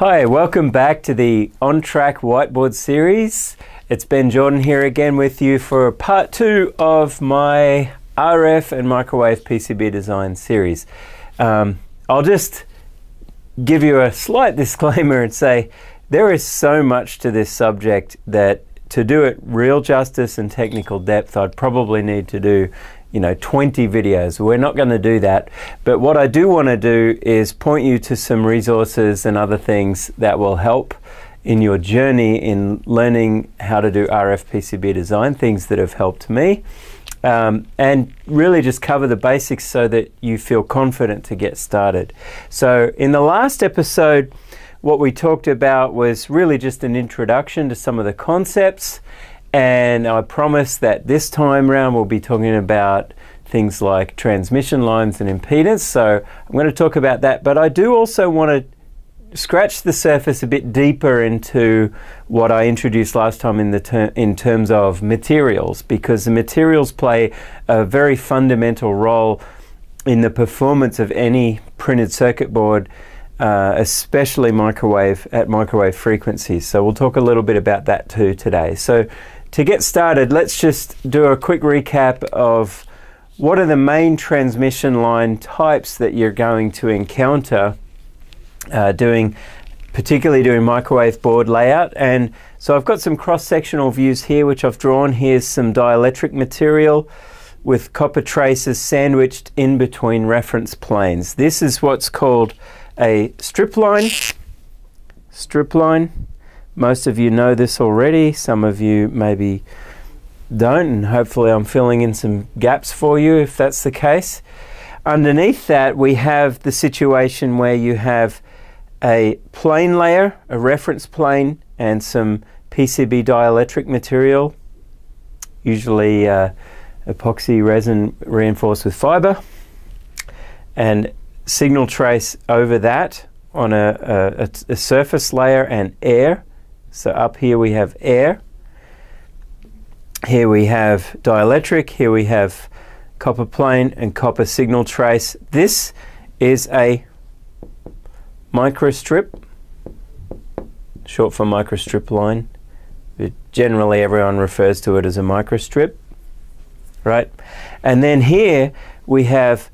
Hi, welcome back to the On Track Whiteboard series. It's Ben Jordan here again with you for part two of my RF and microwave PCB design series. Um, I'll just give you a slight disclaimer and say there is so much to this subject that to do it real justice and technical depth, I'd probably need to do you know 20 videos. We're not going to do that. But what i do want to do is point you to some resources and other things that will help in your journey in learning how to do rf pcb design things that have helped me. Um, and really just cover the basics so that you feel confident to get started. So in the last episode what we talked about was really just an introduction to some of the concepts and I promise that this time around we'll be talking about things like transmission lines and impedance. So I'm going to talk about that, but I do also want to scratch the surface a bit deeper into what I introduced last time in the ter in terms of materials because the materials play a very fundamental role in the performance of any printed circuit board uh, especially microwave at microwave frequencies. So we'll talk a little bit about that too today. So to get started, let's just do a quick recap of what are the main transmission line types that you're going to encounter uh, doing, particularly doing microwave board layout. And so I've got some cross-sectional views here, which I've drawn. Here's some dielectric material with copper traces sandwiched in between reference planes. This is what's called a strip line. Strip line. Most of you know this already, some of you maybe don't, and hopefully I'm filling in some gaps for you if that's the case. Underneath that, we have the situation where you have a plane layer, a reference plane, and some PCB dielectric material, usually uh, epoxy resin reinforced with fiber, and signal trace over that on a, a, a surface layer and air so up here we have air. Here we have dielectric. Here we have copper plane and copper signal trace. This is a microstrip, short for microstrip line. But generally everyone refers to it as a microstrip, right? And then here we have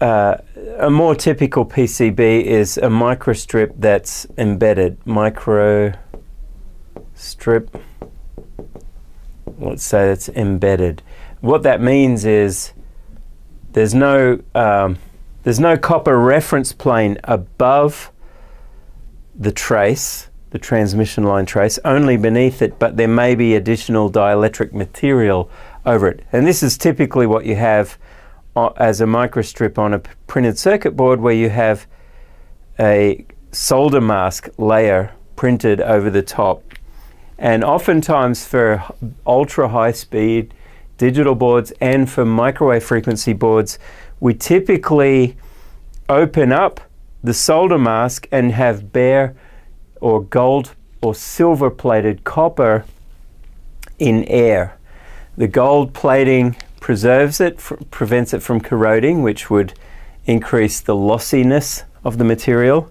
uh, a more typical PCB is a microstrip that's embedded, micro strip, let's say it's embedded. What that means is there's no, um, there's no copper reference plane above the trace, the transmission line trace, only beneath it, but there may be additional dielectric material over it. And this is typically what you have as a microstrip on a printed circuit board where you have a solder mask layer printed over the top and oftentimes for ultra high speed digital boards and for microwave frequency boards, we typically open up the solder mask and have bare or gold or silver plated copper in air. The gold plating preserves it, prevents it from corroding, which would increase the lossiness of the material.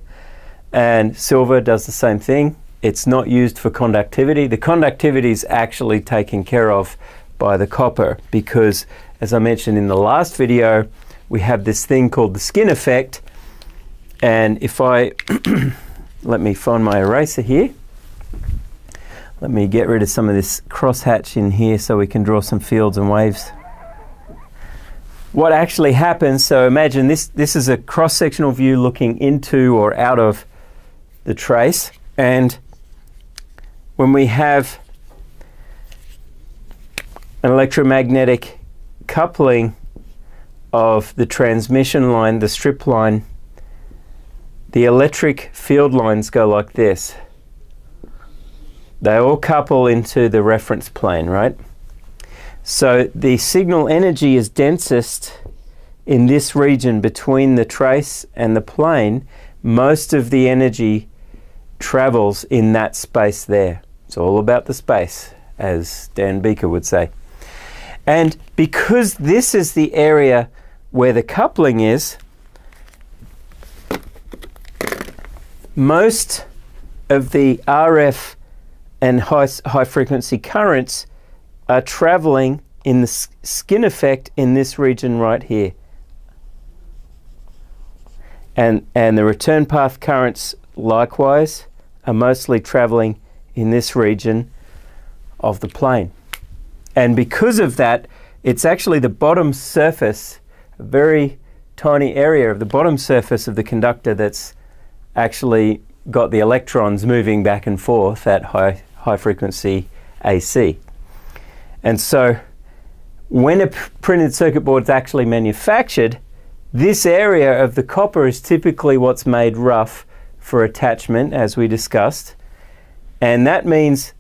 And silver does the same thing. It's not used for conductivity. The conductivity is actually taken care of by the copper because, as I mentioned in the last video, we have this thing called the skin effect. And if I, let me find my eraser here. Let me get rid of some of this crosshatch in here so we can draw some fields and waves. What actually happens, so imagine this, this is a cross-sectional view looking into or out of the trace. And when we have an electromagnetic coupling of the transmission line, the strip line, the electric field lines go like this. They all couple into the reference plane, right? So the signal energy is densest in this region between the trace and the plane. Most of the energy travels in that space there. It's all about the space, as Dan Beeker would say. And because this is the area where the coupling is, most of the RF and high, high frequency currents are traveling in the skin effect in this region right here. And, and the return path currents likewise are mostly traveling in this region of the plane. And because of that, it's actually the bottom surface, a very tiny area of the bottom surface of the conductor that's actually got the electrons moving back and forth at high, high frequency AC. And so when a printed circuit board is actually manufactured, this area of the copper is typically what's made rough for attachment, as we discussed. And that means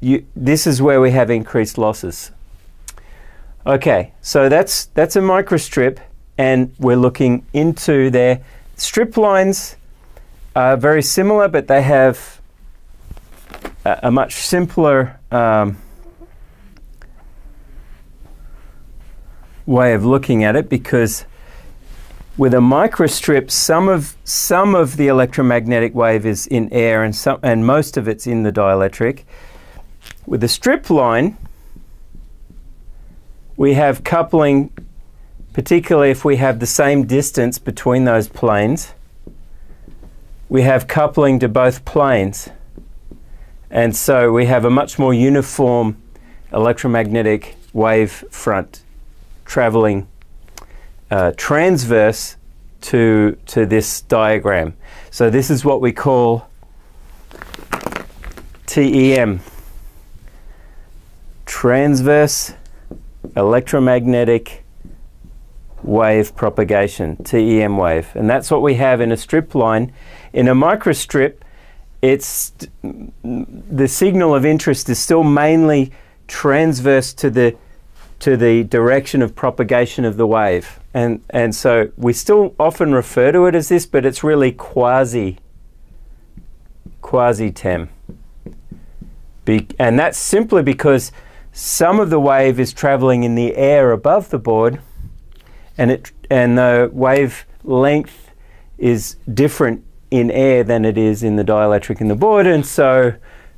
you, this is where we have increased losses. Okay, so that's, that's a microstrip, and we're looking into their strip lines are very similar, but they have a, a much simpler um, way of looking at it because with a microstrip, some of some of the electromagnetic wave is in air, and some and most of it's in the dielectric. With a strip line, we have coupling, particularly if we have the same distance between those planes we have coupling to both planes. And so we have a much more uniform electromagnetic wave front traveling uh, transverse to, to this diagram. So this is what we call TEM, transverse electromagnetic wave propagation, TEM wave. And that's what we have in a strip line in a microstrip, it's the signal of interest is still mainly transverse to the to the direction of propagation of the wave. And and so we still often refer to it as this, but it's really quasi quasi tem. Be, and that's simply because some of the wave is traveling in the air above the board and it and the wave length is different in air than it is in the dielectric in the board, and so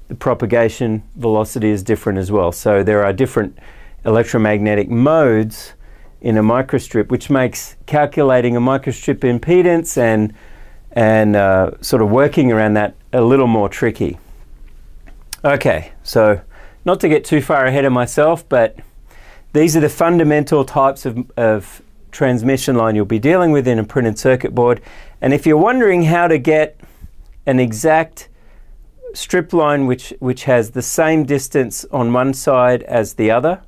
the propagation velocity is different as well. So there are different electromagnetic modes in a microstrip, which makes calculating a microstrip impedance and and uh, sort of working around that a little more tricky. Okay, so not to get too far ahead of myself, but these are the fundamental types of, of transmission line you'll be dealing with in a printed circuit board. And if you're wondering how to get an exact strip line which, which has the same distance on one side as the other,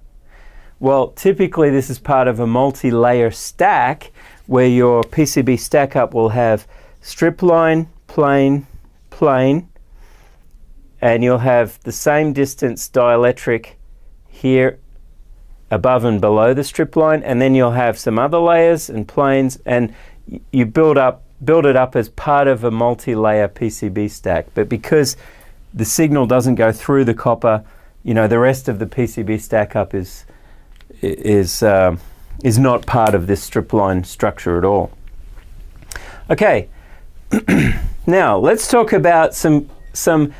well, typically this is part of a multi-layer stack where your PCB stack up will have strip line, plane, plane, and you'll have the same distance dielectric here above and below the strip line, and then you'll have some other layers and planes, and you build up build it up as part of a multi-layer PCB stack. But because the signal doesn't go through the copper, you know, the rest of the PCB stack up is is uh, is not part of this strip line structure at all. Okay, now let's talk about some some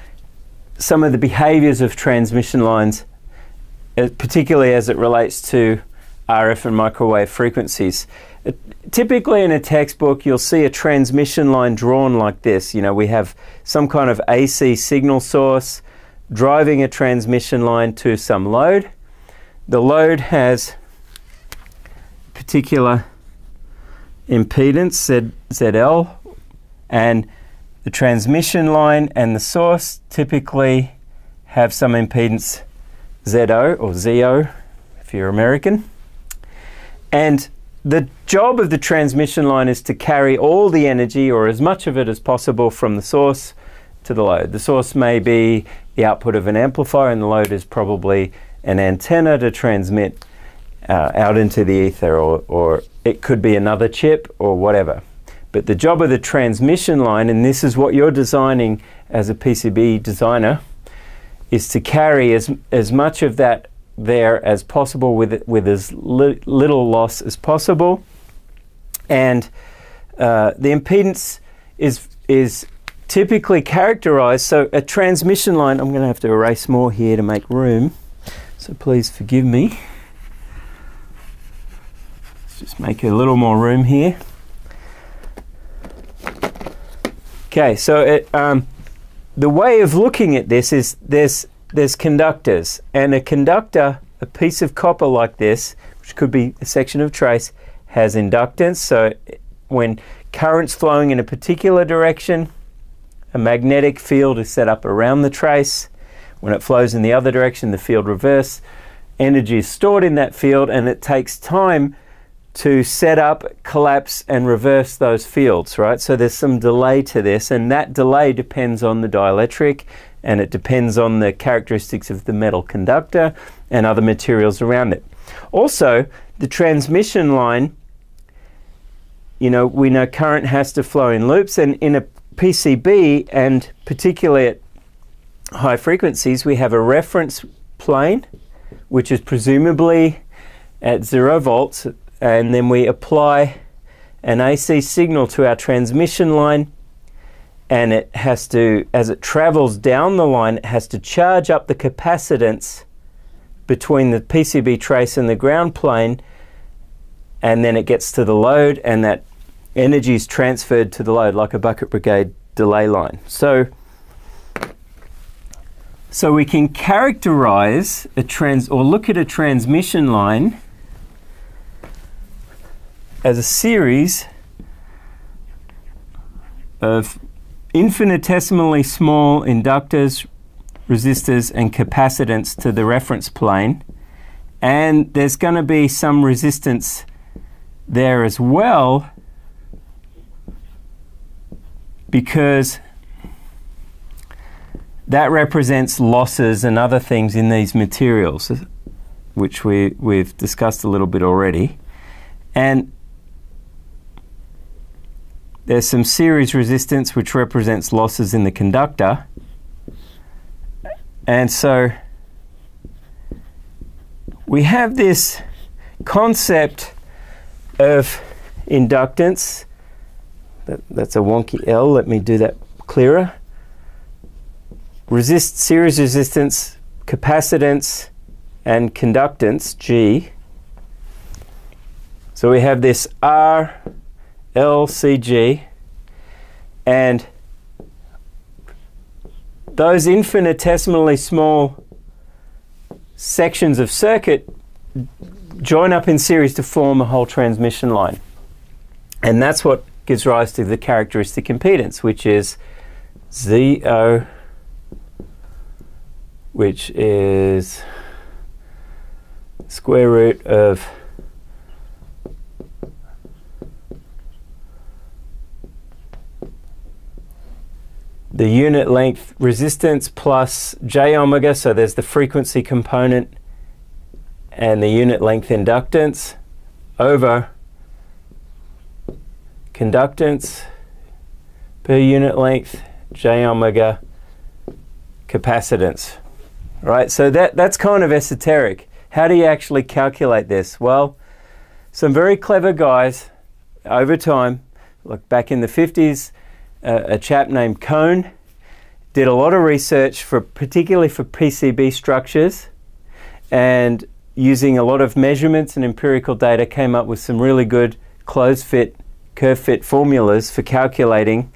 some of the behaviors of transmission lines, uh, particularly as it relates to RF and microwave frequencies. Typically in a textbook, you'll see a transmission line drawn like this. You know, we have some kind of AC signal source driving a transmission line to some load. The load has particular impedance, Z, ZL, and the transmission line and the source typically have some impedance ZO or ZO if you're American. And the job of the transmission line is to carry all the energy or as much of it as possible from the source to the load. The source may be the output of an amplifier and the load is probably an antenna to transmit uh, out into the ether or, or it could be another chip or whatever. But the job of the transmission line, and this is what you're designing as a PCB designer, is to carry as, as much of that there as possible with with as li little loss as possible, and uh, the impedance is is typically characterized. So a transmission line. I'm going to have to erase more here to make room. So please forgive me. Let's just make a little more room here. Okay, so it, um, the way of looking at this is there's there's conductors, and a conductor, a piece of copper like this, which could be a section of trace, has inductance. So when current's flowing in a particular direction, a magnetic field is set up around the trace. When it flows in the other direction, the field reverse. Energy is stored in that field, and it takes time to set up, collapse, and reverse those fields, right? So there's some delay to this, and that delay depends on the dielectric and it depends on the characteristics of the metal conductor and other materials around it. Also, the transmission line, you know, we know current has to flow in loops, and in a PCB, and particularly at high frequencies, we have a reference plane, which is presumably at zero volts and then we apply an AC signal to our transmission line and it has to, as it travels down the line, it has to charge up the capacitance between the PCB trace and the ground plane and then it gets to the load and that energy is transferred to the load like a bucket brigade delay line. So, so we can characterize a trans or look at a transmission line as a series of infinitesimally small inductors, resistors, and capacitance to the reference plane. And there's going to be some resistance there as well because that represents losses and other things in these materials, which we, we've discussed a little bit already. And there's some series resistance which represents losses in the conductor. And so we have this concept of inductance. That, that's a wonky L. Let me do that clearer. Resist series resistance, capacitance, and conductance G. So we have this R, L, C, G, and those infinitesimally small sections of circuit join up in series to form a whole transmission line. And that's what gives rise to the characteristic impedance, which is ZO, which is square root of the unit length resistance plus j omega, so there's the frequency component and the unit length inductance over conductance per unit length j omega capacitance. Right, so that, that's kind of esoteric. How do you actually calculate this? Well, some very clever guys over time, like back in the 50s, a, chap named Cohn did a lot of research for particularly for PCB structures and using a lot of measurements and empirical data came up with some really good closed fit curve fit formulas for calculating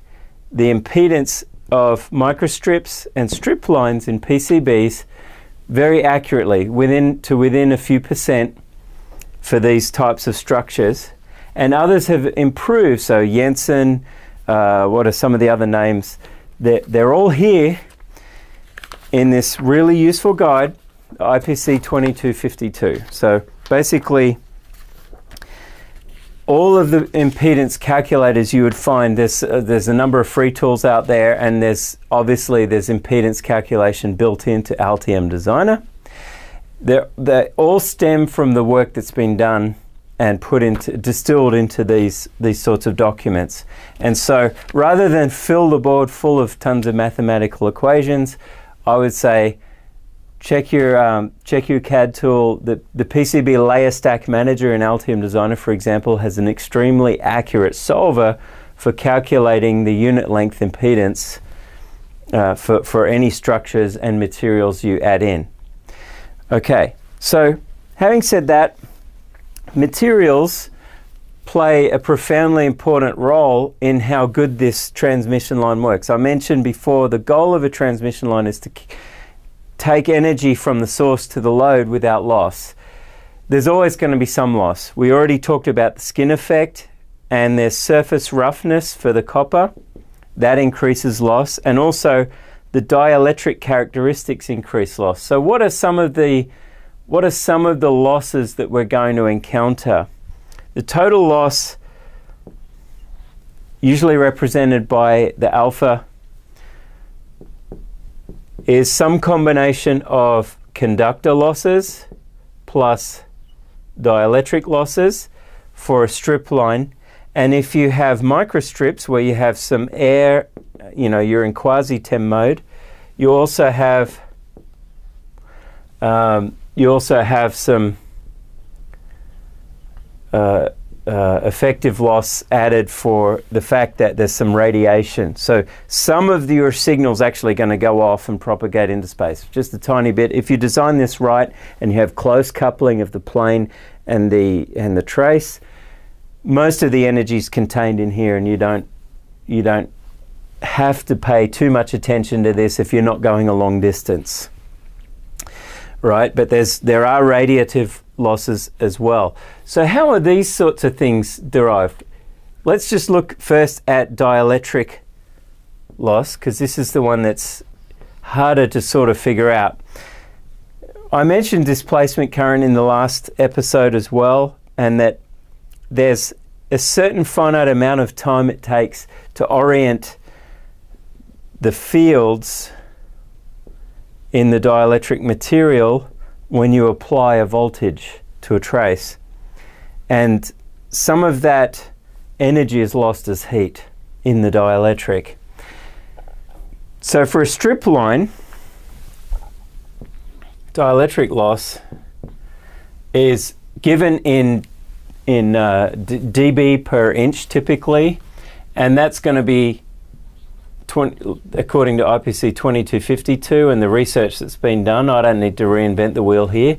the impedance of microstrips and strip lines in PCBs very accurately within to within a few percent for these types of structures and others have improved so Jensen uh, what are some of the other names? They're, they're all here in this really useful guide, IPC 2252. So basically, all of the impedance calculators you would find there's uh, there's a number of free tools out there and there's obviously there's impedance calculation built into Altium Designer. They they all stem from the work that's been done and put into distilled into these these sorts of documents. And so rather than fill the board full of tons of mathematical equations, I would say check your um, check your CAD tool. The the PCB layer stack manager in Altium Designer, for example, has an extremely accurate solver for calculating the unit length impedance uh, for for any structures and materials you add in. Okay, so having said that, materials play a profoundly important role in how good this transmission line works. I mentioned before the goal of a transmission line is to take energy from the source to the load without loss. There's always going to be some loss. We already talked about the skin effect and there's surface roughness for the copper. That increases loss and also the dielectric characteristics increase loss. So what are some of the what are some of the losses that we're going to encounter? The total loss, usually represented by the alpha, is some combination of conductor losses plus dielectric losses for a strip line. And if you have microstrips where you have some air, you know, you're in quasi-TEM mode, you also have um, you also have some uh, uh, effective loss added for the fact that there's some radiation. So some of your signals actually going to go off and propagate into space, just a tiny bit. If you design this right and you have close coupling of the plane and the and the trace, most of the energy is contained in here, and you don't you don't have to pay too much attention to this if you're not going a long distance right? But there's there are radiative losses as well. So how are these sorts of things derived? Let's just look first at dielectric loss because this is the one that's harder to sort of figure out. I mentioned displacement current in the last episode as well, and that there's a certain finite amount of time it takes to orient the fields in the dielectric material when you apply a voltage to a trace. And some of that energy is lost as heat in the dielectric. So for a strip line, dielectric loss is given in in uh, dB per inch typically, and that's going to be 20, according to IPC 2252 and the research that's been done, I don't need to reinvent the wheel here.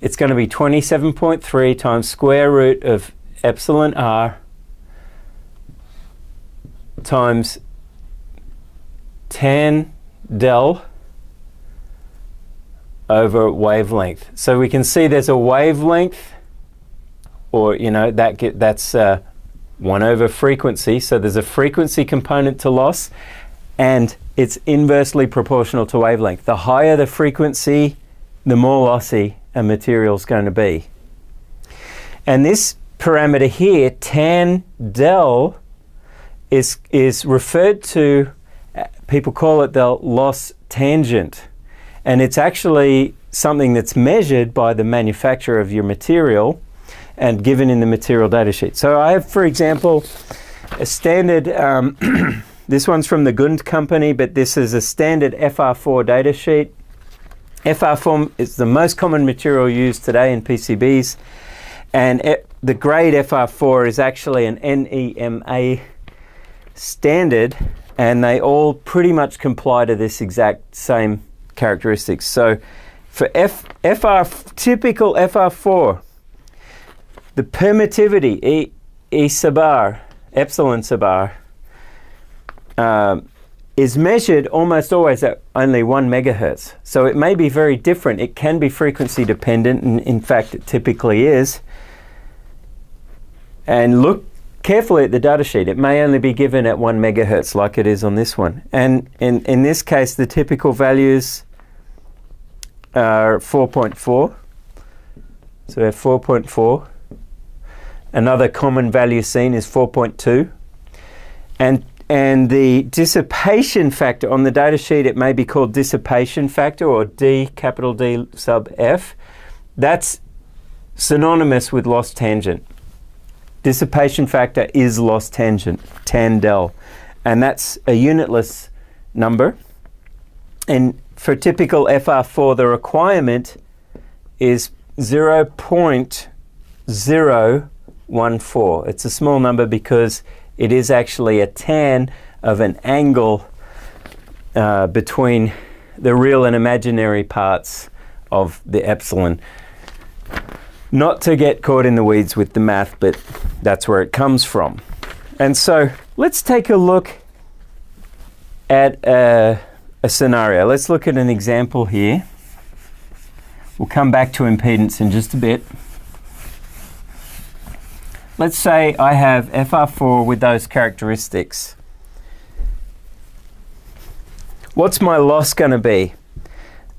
It's going to be 27.3 times square root of epsilon r times tan del over wavelength. So we can see there's a wavelength, or you know that get that's uh, one over frequency. So there's a frequency component to loss, and it's inversely proportional to wavelength. The higher the frequency, the more lossy a material is going to be. And this parameter here, tan del, is, is referred to, people call it the loss tangent. And it's actually something that's measured by the manufacturer of your material and given in the material data sheet. So I have, for example, a standard um, This one's from the Gund company, but this is a standard FR4 data sheet. FR4 is the most common material used today in PCBs, and it, the grade FR4 is actually an NEMA standard, and they all pretty much comply to this exact same characteristics. So for F, FR, typical FR4, the permittivity, E, e sub r, epsilon sub r, um, is measured almost always at only one megahertz. So it may be very different. It can be frequency dependent, and in fact, it typically is. And look carefully at the data sheet. It may only be given at one megahertz, like it is on this one. And in, in this case, the typical values are 4.4. So we have 4.4. Another common value seen is 4.2. And and the dissipation factor on the data sheet, it may be called dissipation factor or D, capital D sub F. That's synonymous with loss tangent. Dissipation factor is loss tangent, tan del. And that's a unitless number. And for typical FR4, the requirement is 0.014. It's a small number because it is actually a tan of an angle uh, between the real and imaginary parts of the epsilon. Not to get caught in the weeds with the math, but that's where it comes from. And so let's take a look at a, a scenario. Let's look at an example here. We'll come back to impedance in just a bit. Let's say I have FR4 with those characteristics. What's my loss going to be?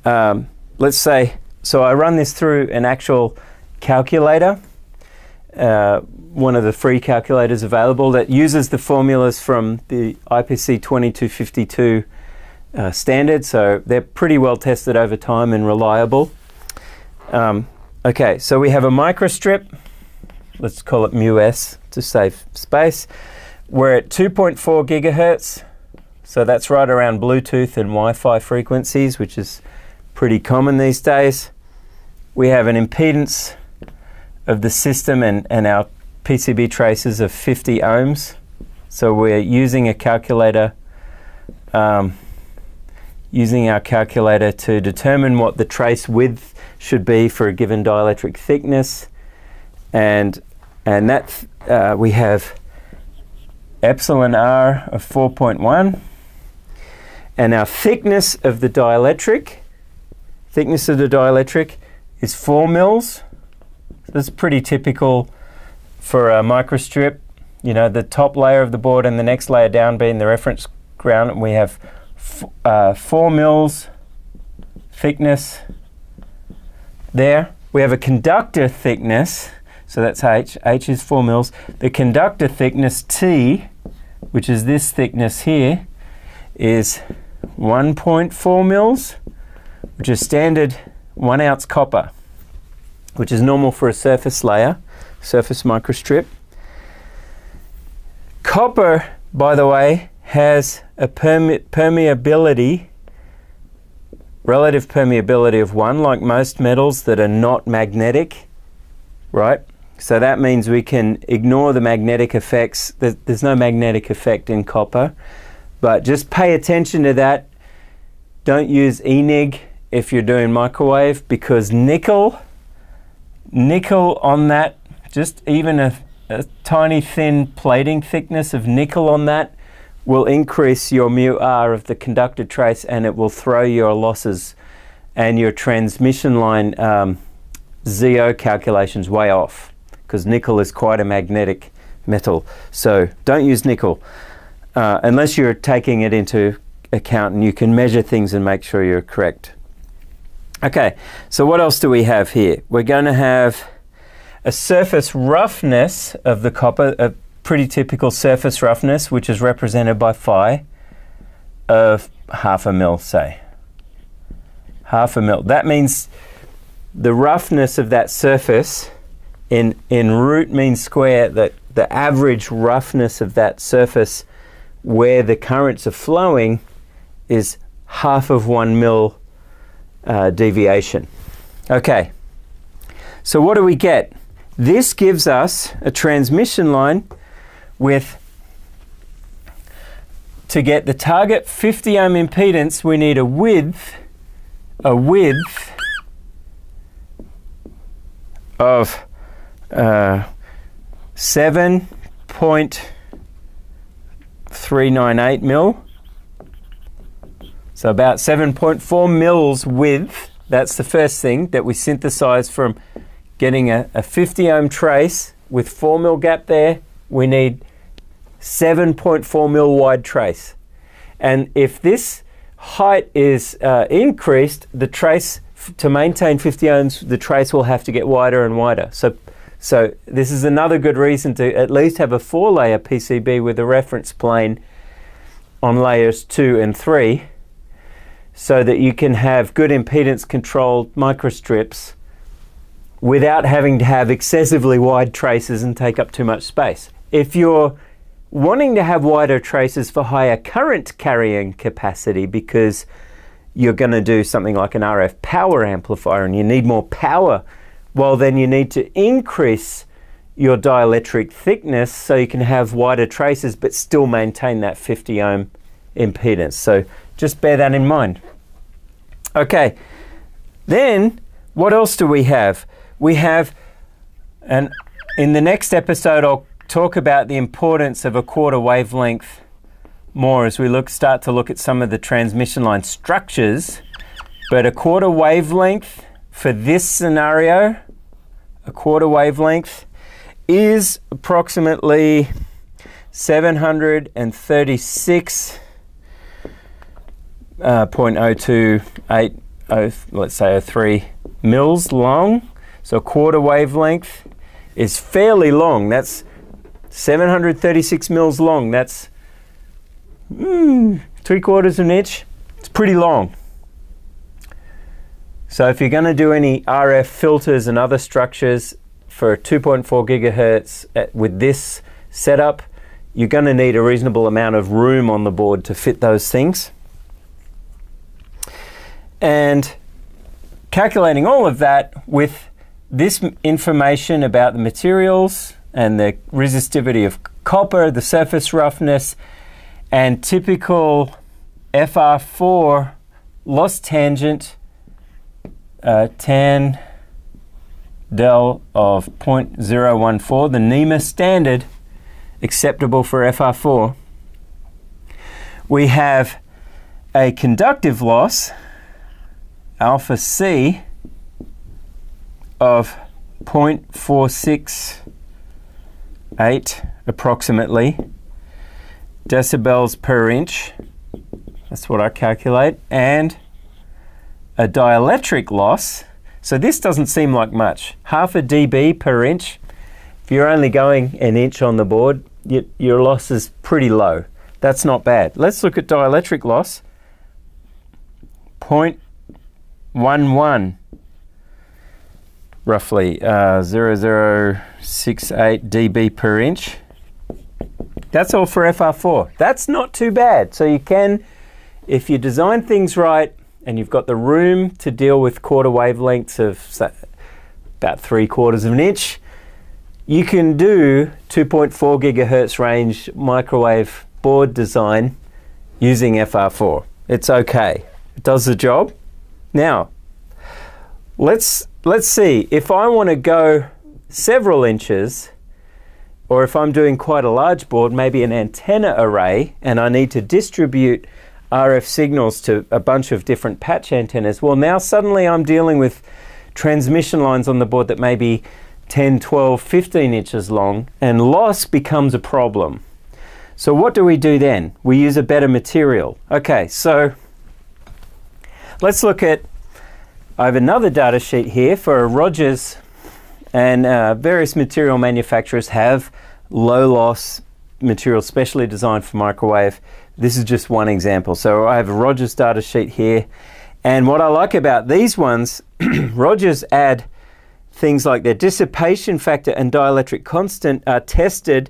Um, let's say, so I run this through an actual calculator, uh, one of the free calculators available that uses the formulas from the IPC 2252 uh, standard, so they're pretty well tested over time and reliable. Um, okay, so we have a microstrip, let's call it mu s to save space. We're at 2.4 gigahertz, so that's right around Bluetooth and Wi Fi frequencies, which is pretty common these days. We have an impedance of the system and, and our PCB traces of 50 ohms. So we're using a calculator, um, using our calculator to determine what the trace width should be for a given dielectric thickness. And, and that uh, we have epsilon r of 4.1 and our thickness of the dielectric thickness of the dielectric is 4 mils that's pretty typical for a microstrip. You know, the top layer of the board and the next layer down being the reference ground. And we have uh, 4 mils thickness there. We have a conductor thickness, so that's H. H is 4 mils. The conductor thickness T, which is this thickness here, is 1.4 mils, which is standard 1 ounce copper which is normal for a surface layer, surface microstrip. Copper, by the way, has a perme permeability, relative permeability of one, like most metals that are not magnetic, right? So that means we can ignore the magnetic effects. There's no magnetic effect in copper, but just pay attention to that. Don't use ENIG if you're doing microwave because nickel nickel on that, just even a, a tiny thin plating thickness of nickel on that will increase your mu r of the conductor trace and it will throw your losses and your transmission line um, ZO calculations way off because nickel is quite a magnetic metal. So don't use nickel uh, unless you're taking it into account and you can measure things and make sure you're correct. Okay, so what else do we have here? We're going to have a surface roughness of the copper, a pretty typical surface roughness, which is represented by phi of half a mil, say. Half a mil. That means the roughness of that surface in, in root mean square, that the average roughness of that surface where the currents are flowing is half of one mil uh, deviation. Okay, so what do we get? This gives us a transmission line with, to get the target 50 ohm impedance, we need a width, a width of uh, 7.398 mil so about 7.4 mils width. That's the first thing that we synthesize from getting a, a 50 ohm trace with 4 mil gap there. We need 7.4 mil wide trace. And if this height is uh, increased, the trace to maintain 50 ohms, the trace will have to get wider and wider. So, so this is another good reason to at least have a four layer PCB with a reference plane on layers two and three so that you can have good impedance controlled microstrips without having to have excessively wide traces and take up too much space. If you're wanting to have wider traces for higher current carrying capacity because you're going to do something like an RF power amplifier and you need more power, well, then you need to increase your dielectric thickness so you can have wider traces but still maintain that 50 ohm impedance. So just bear that in mind. Okay, then what else do we have? We have, and in the next episode, I'll talk about the importance of a quarter wavelength more as we look start to look at some of the transmission line structures. But a quarter wavelength for this scenario, a quarter wavelength is approximately 736 uh, let's say 03 mils long. So a quarter wavelength is fairly long. That's 736 mils long. That's mm, three quarters of an inch. It's pretty long. So if you're going to do any RF filters and other structures for 2.4 gigahertz at, uh, with this setup, you're going to need a reasonable amount of room on the board to fit those things. And calculating all of that with this information about the materials and the resistivity of copper, the surface roughness, and typical FR4 loss tangent uh, tan del of 0.014, the NEMA standard acceptable for FR4. We have a conductive loss, alpha C, of 0.468 approximately decibels per inch. That's what I calculate. And a dielectric loss. So this doesn't seem like much. Half a dB per inch. If you're only going an inch on the board, your loss is pretty low. That's not bad. Let's look at dielectric loss. 0.11 roughly uh, 0068 dB per inch. That's all for FR4. That's not too bad. So you can, if you design things right and you've got the room to deal with quarter wavelengths of about three quarters of an inch, you can do 2.4 gigahertz range microwave board design using FR4. It's okay. It does the job. Now, let's let's see. If I want to go several inches or if I'm doing quite a large board, maybe an antenna array, and I need to distribute RF signals to a bunch of different patch antennas, well, now suddenly I'm dealing with transmission lines on the board that may be 10, 12, 15 inches long, and loss becomes a problem. So what do we do then? We use a better material. Okay, so let's look at, I have another data sheet here for Rogers and uh, various material manufacturers have low loss material specially designed for microwave. This is just one example. So I have a Rogers data sheet here. And what I like about these ones, Rogers add things like their dissipation factor and dielectric constant are tested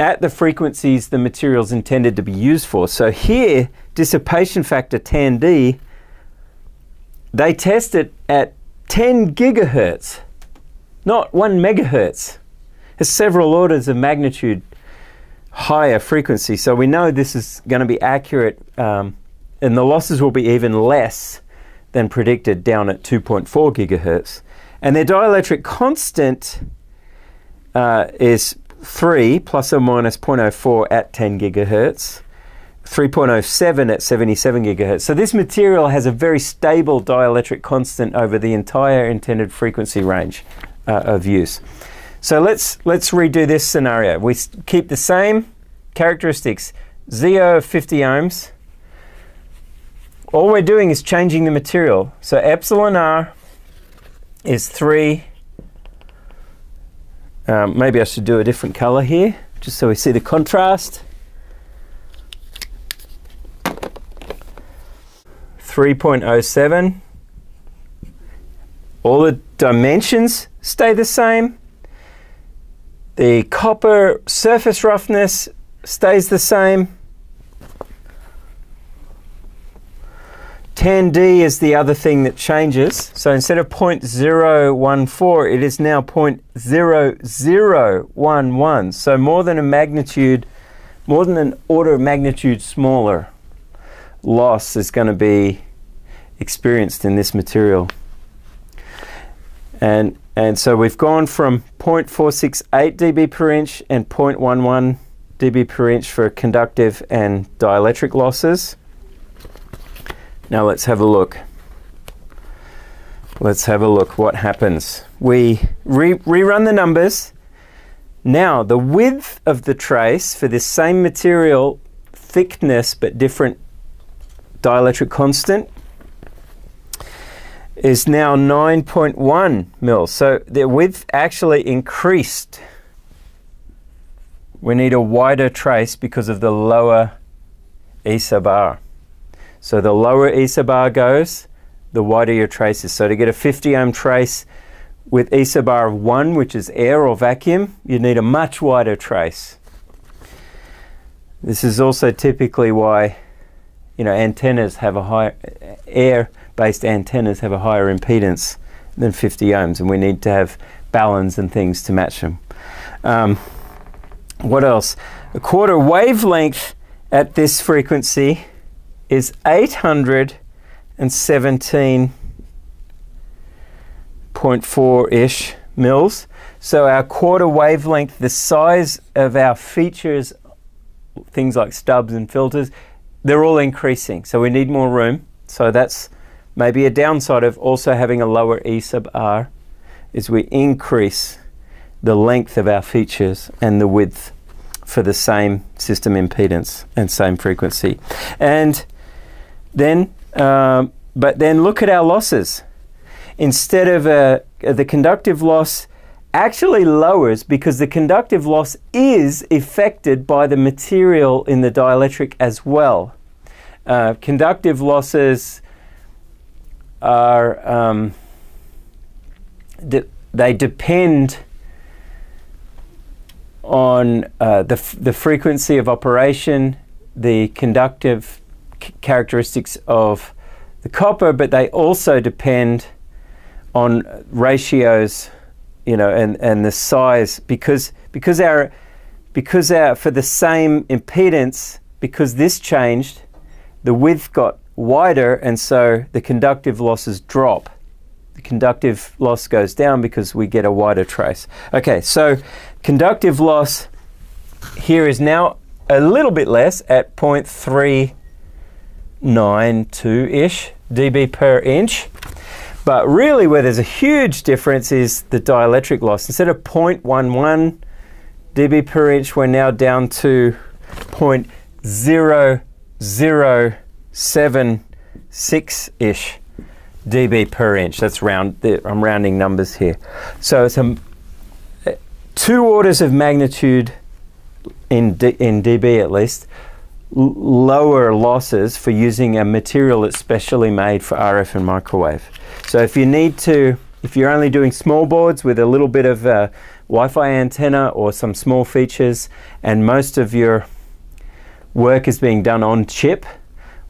at the frequencies the material is intended to be used for. So here, dissipation factor tan D, they test it at 10 gigahertz not one megahertz. It's several orders of magnitude higher frequency. So we know this is going to be accurate, um, and the losses will be even less than predicted down at 2.4 gigahertz. And their dielectric constant uh, is 3 plus or minus 0.04 at 10 gigahertz. 3.07 at 77 gigahertz. So this material has a very stable dielectric constant over the entire intended frequency range uh, of use. So let's, let's redo this scenario. We keep the same characteristics. ZO of 50 ohms. All we're doing is changing the material. So epsilon R is 3. Um, maybe I should do a different color here, just so we see the contrast. 3.07. All the dimensions stay the same. The copper surface roughness stays the same. tan D is the other thing that changes. So instead of 0.014, it is now 0.0011. So more than a magnitude, more than an order of magnitude smaller loss is going to be experienced in this material. And, and so we've gone from 0.468 dB per inch and 0.11 dB per inch for conductive and dielectric losses. Now let's have a look. Let's have a look what happens. We re rerun the numbers. Now the width of the trace for this same material, thickness but different dielectric constant is now 9.1 mils. So the width actually increased. We need a wider trace because of the lower E. So the lower E goes, the wider your trace is. So to get a 50 ohm trace with E of 1, which is air or vacuum, you need a much wider trace. This is also typically why you know antennas have a high air based antennas have a higher impedance than 50 ohms, and we need to have baluns and things to match them. Um, what else? A quarter wavelength at this frequency is 817.4 ish mils. So our quarter wavelength, the size of our features, things like stubs and filters, they're all increasing. So we need more room. So that's Maybe a downside of also having a lower E sub r is we increase the length of our features and the width for the same system impedance and same frequency. And then, um, but then look at our losses. Instead of uh, the conductive loss actually lowers because the conductive loss is affected by the material in the dielectric as well. Uh, conductive losses are um, de they depend on uh, the, the frequency of operation, the conductive characteristics of the copper, but they also depend on ratios, you know, and, and the size because because our because our for the same impedance because this changed, the width got wider, and so the conductive losses drop. The conductive loss goes down because we get a wider trace. Okay, so conductive loss here is now a little bit less at 0.392-ish dB per inch. But really where there's a huge difference is the dielectric loss. Instead of 0.11 dB per inch, we're now down to 0.00 seven, six ish dB per inch. That's round. I'm rounding numbers here. So it's a, two orders of magnitude in D, in dB at least lower losses for using a material that's specially made for RF and microwave. So if you need to, if you're only doing small boards with a little bit of uh, Wi-Fi antenna or some small features, and most of your work is being done on chip,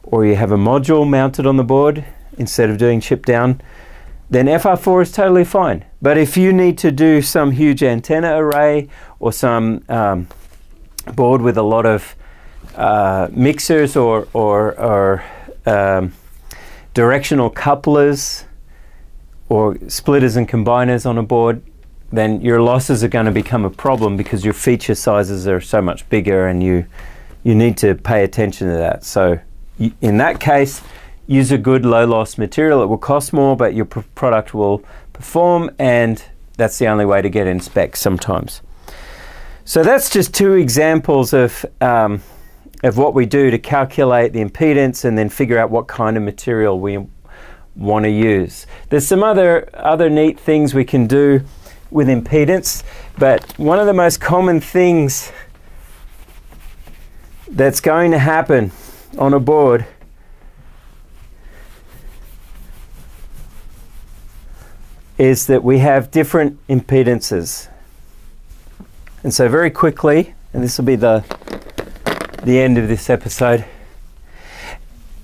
or you have a module mounted on the board instead of doing chip down, then FR4 is totally fine. But if you need to do some huge antenna array or some um, board with a lot of uh, mixers or, or, or um, directional couplers or splitters and combiners on a board, then your losses are going to become a problem because your feature sizes are so much bigger and you, you need to pay attention to that. So in that case, use a good low loss material. It will cost more, but your product will perform, and that's the only way to get in spec sometimes. So that's just two examples of, um, of what we do to calculate the impedance and then figure out what kind of material we want to use. There's some other, other neat things we can do with impedance, but one of the most common things that's going to happen on a board is that we have different impedances. And so very quickly, and this will be the, the end of this episode,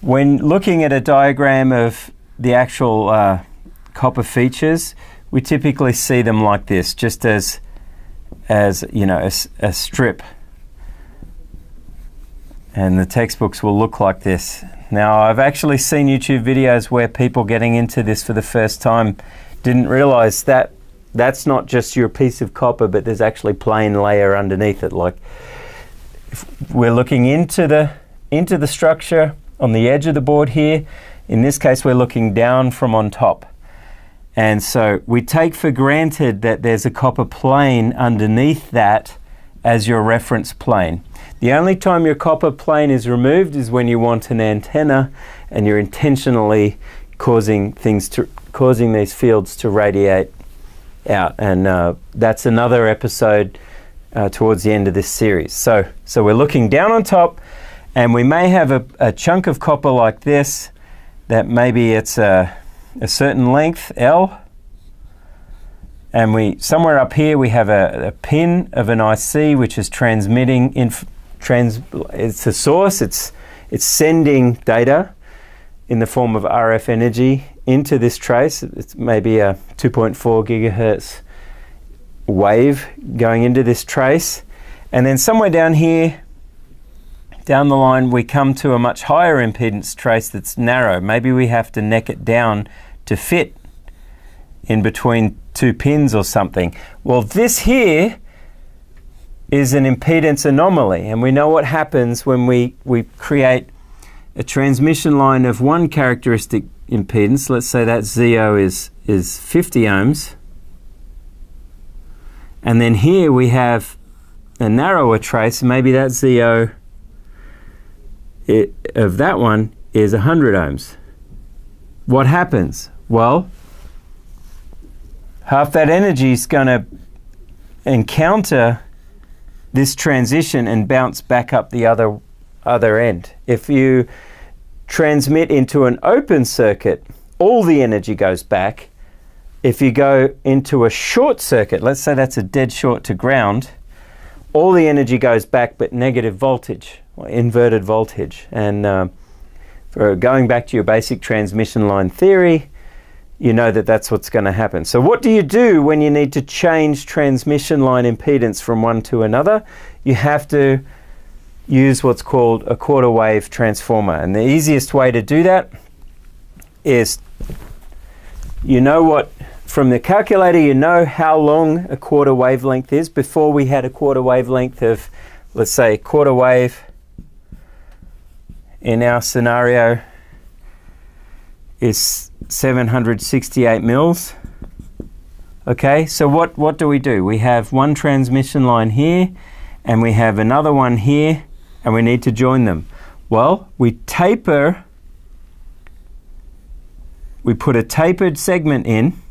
when looking at a diagram of the actual uh, copper features, we typically see them like this, just as as you know a, a strip. And the textbooks will look like this. Now, I've actually seen YouTube videos where people getting into this for the first time didn't realize that that's not just your piece of copper, but there's actually plane layer underneath it. Like we're looking into the into the structure on the edge of the board here. In this case, we're looking down from on top. And so we take for granted that there's a copper plane underneath that as your reference plane. The only time your copper plane is removed is when you want an antenna and you're intentionally causing things to causing these fields to radiate out. And uh, that's another episode uh, towards the end of this series. So, so we're looking down on top, and we may have a, a chunk of copper like this that maybe it's a, a certain length, L, and we somewhere up here we have a, a pin of an IC which is transmitting inf, trans. It's a source. It's it's sending data in the form of RF energy into this trace. It's maybe a 2.4 gigahertz wave going into this trace. And then somewhere down here, down the line, we come to a much higher impedance trace that's narrow. Maybe we have to neck it down to fit in between two pins or something. Well, this here is an impedance anomaly, and we know what happens when we, we create a transmission line of one characteristic impedance. Let's say that ZO is, is 50 ohms. And then here we have a narrower trace, maybe that ZO it, of that one is 100 ohms. What happens? Well, half that energy is going to encounter this transition and bounce back up the other other end. If you transmit into an open circuit, all the energy goes back if you go into a short circuit, let's say that's a dead short to ground, all the energy goes back but negative voltage, or inverted voltage. And uh, for going back to your basic transmission line theory, you know that that's what's going to happen. So what do you do when you need to change transmission line impedance from one to another? You have to use what's called a quarter wave transformer. And the easiest way to do that is you know what from the calculator, you know how long a quarter wavelength is. Before we had a quarter wavelength of, let's say, quarter wave in our scenario is 768 mils. Okay, so what, what do we do? We have one transmission line here and we have another one here and we need to join them. Well, we taper, we put a tapered segment in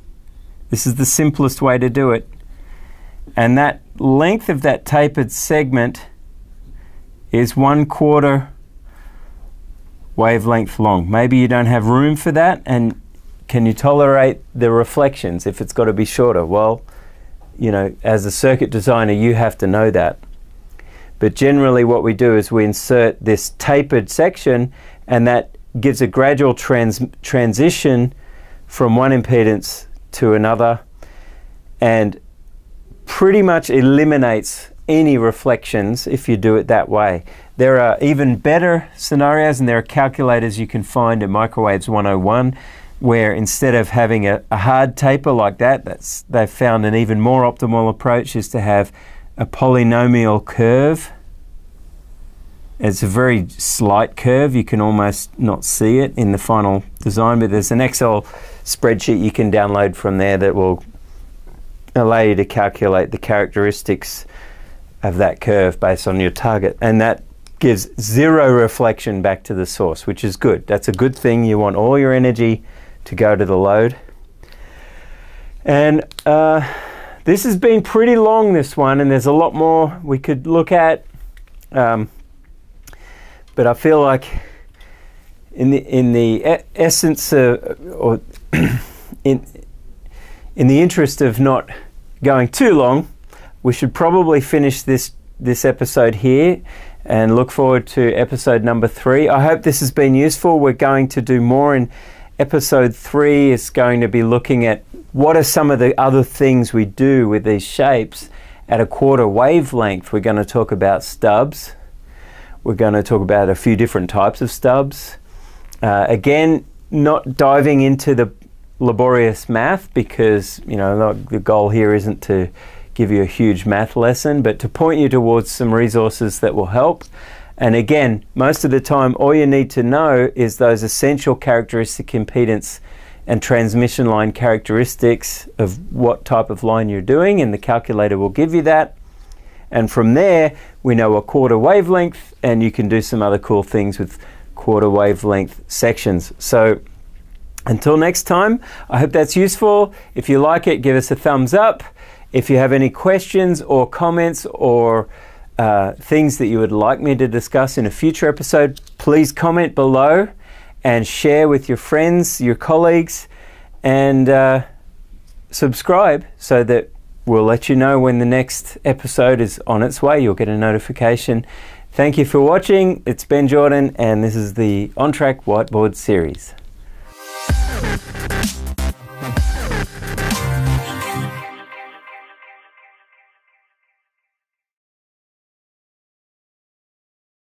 this is the simplest way to do it. And that length of that tapered segment is one quarter wavelength long. Maybe you don't have room for that and can you tolerate the reflections if it's got to be shorter? Well, you know, as a circuit designer, you have to know that. But generally what we do is we insert this tapered section and that gives a gradual trans transition from one impedance to another and pretty much eliminates any reflections if you do it that way. There are even better scenarios and there are calculators you can find in Microwaves 101 where instead of having a, a hard taper like that, that's, they've found an even more optimal approach is to have a polynomial curve. It's a very slight curve. You can almost not see it in the final design, but there's an Excel spreadsheet you can download from there that will allow you to calculate the characteristics of that curve based on your target. And that gives zero reflection back to the source, which is good. That's a good thing. You want all your energy to go to the load. And uh, this has been pretty long, this one, and there's a lot more we could look at. Um, but I feel like in the in the essence of, or in in the interest of not going too long, we should probably finish this this episode here, and look forward to episode number three. I hope this has been useful. We're going to do more in episode three. Is going to be looking at what are some of the other things we do with these shapes at a quarter wavelength. We're going to talk about stubs. We're going to talk about a few different types of stubs. Uh, again, not diving into the laborious math because you know the goal here isn't to give you a huge math lesson, but to point you towards some resources that will help. And again, most of the time, all you need to know is those essential characteristic impedance and transmission line characteristics of what type of line you're doing, and the calculator will give you that. And from there, we know a quarter wavelength, and you can do some other cool things with quarter wavelength sections. So until next time, I hope that's useful. If you like it, give us a thumbs up. If you have any questions or comments or uh, things that you would like me to discuss in a future episode, please comment below and share with your friends, your colleagues, and uh, subscribe so that we'll let you know when the next episode is on its way. You'll get a notification. Thank you for watching. It's Ben Jordan, and this is the On Track Whiteboard series.